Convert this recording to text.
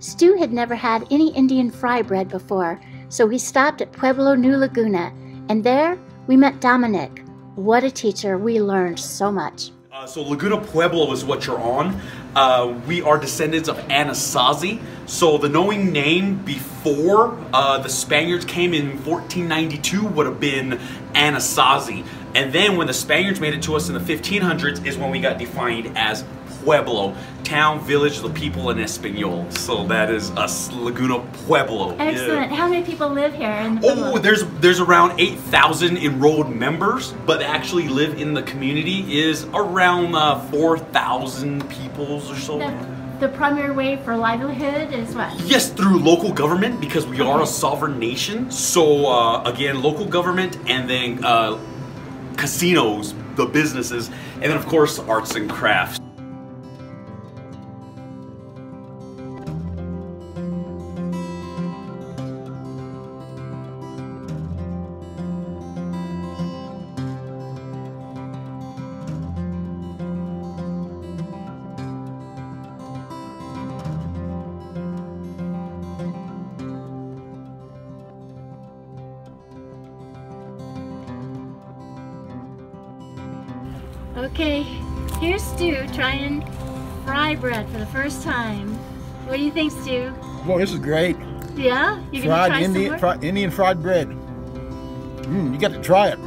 Stu had never had any Indian fry bread before, so we stopped at Pueblo New Laguna, and there we met Dominic. What a teacher, we learned so much. Uh, so Laguna Pueblo is what you're on. Uh, we are descendants of Anasazi. So the knowing name before uh, the Spaniards came in 1492 would have been Anasazi. And then when the Spaniards made it to us in the 1500s is when we got defined as Pueblo, town, village, the people in Espanol. So that is us, Laguna Pueblo. Excellent. Yeah. How many people live here in the Oh, Pueblo? there's there's around 8,000 enrolled members, but actually live in the community is around uh, 4,000 peoples or so. The primary way for livelihood is what? Yes, through local government because we are a sovereign nation. So uh, again, local government and then uh, casinos, the businesses, and then of course arts and crafts. Okay, here's Stu trying fry bread for the first time. What do you think, Stu? Boy, this is great. Yeah? You fried Indian, fried, Indian fried bread. Mm, you got to try it.